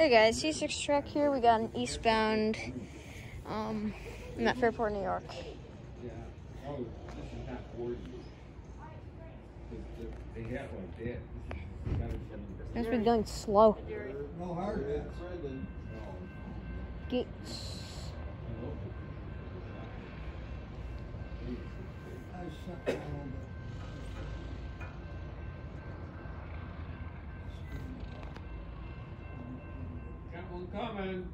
Hey guys, C6 truck here. We got an eastbound. Um, I'm at Fairport, New York. Yeah. This. They have like that. This is seven Must be going slow. No. Gates. I suck a little bit. Got one coming.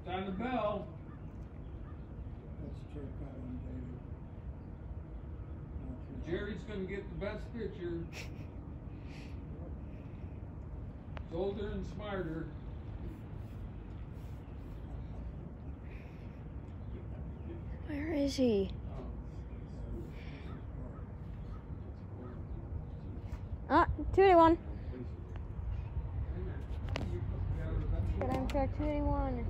It's on the bell. Let's check that on David. Not Jerry's gonna get the best picture. He's older and smarter. Where is he? Ah, But I'm tattooing.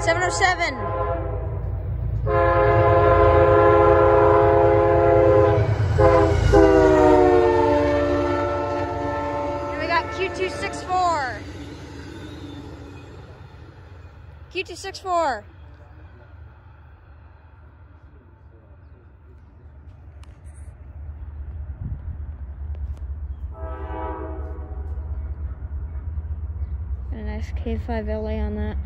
Seven oh seven. Q264. Q264. K5LA on that.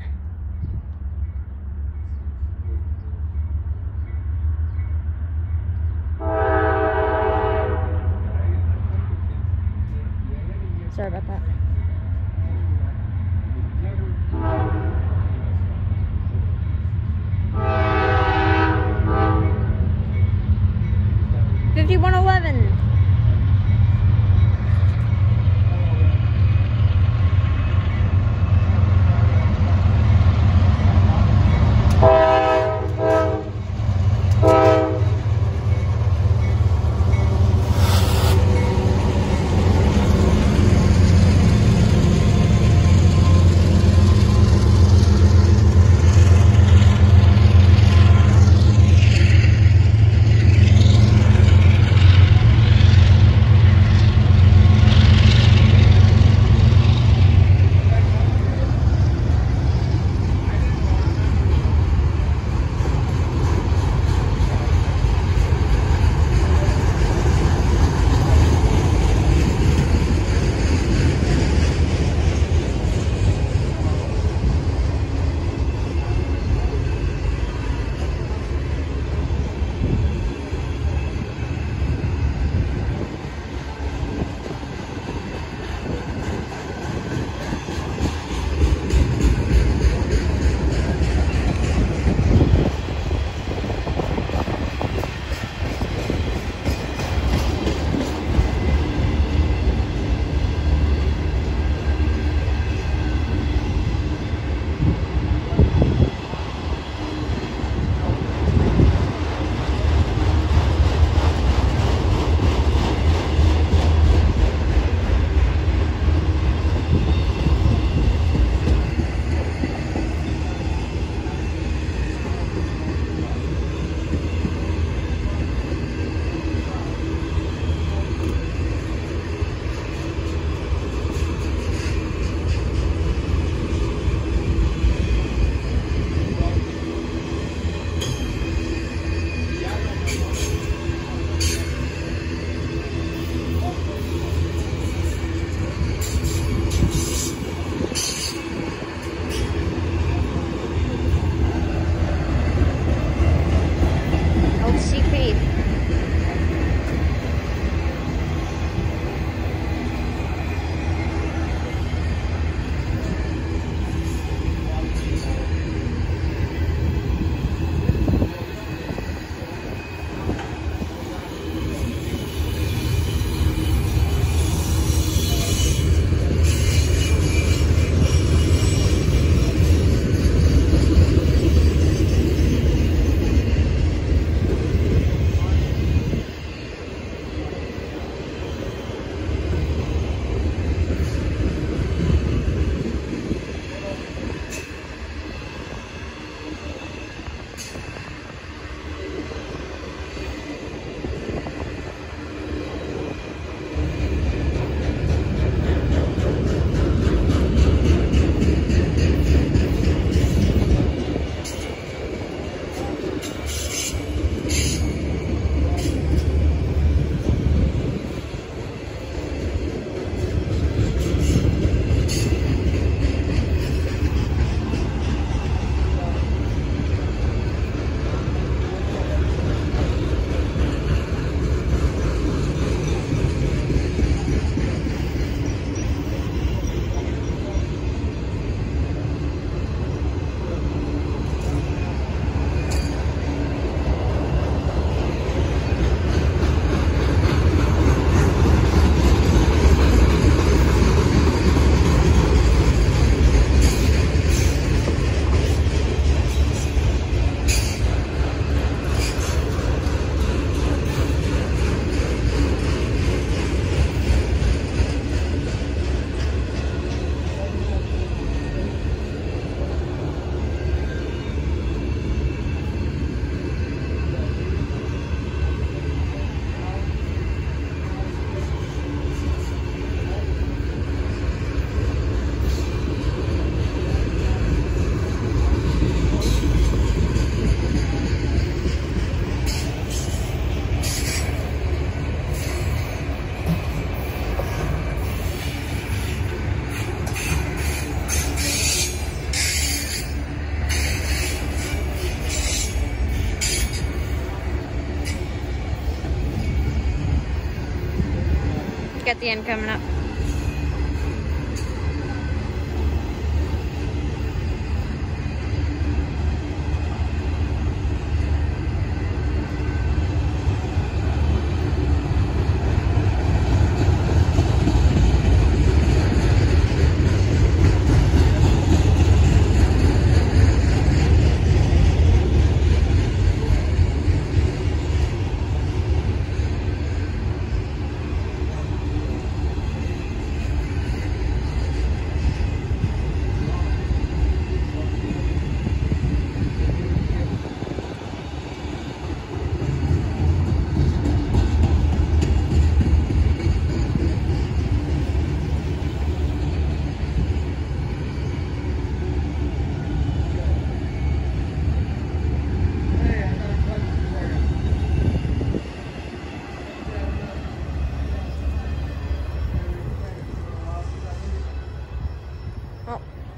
At the end coming up.